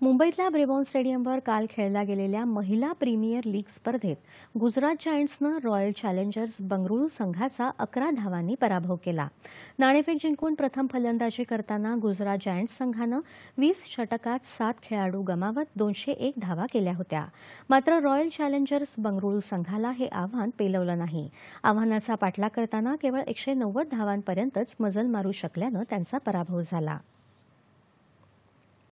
मुंबईतल्या ब्रेबॉन स्टेडियमवर काल खेळल्या गेलेल्या महिला प्रीमियर लीग स्पर्धेत गुजरात जायंट्सनं रॉयल चॅलेंजर्स बंगळुरू संघाचा अकरा धावांनी पराभव केला. नाणेफेक जिंकून प्रथम फलंदाजी करताना गुजरात जायंट्स संघानं वीस षटकात सात खेळाडू गमावत दोनशे एक धावा केल्या होत्या. मात्र रॉयल चॅलेंजर्स बंगळुरू संघाला हे आव्हान पेलवलं नाही. आव्हानाचा पाठलाग करताना केवळ एकशे नव्वद धावांपर्यंतच मजल मारू शकल्यानं त्यांचा पराभव झाला.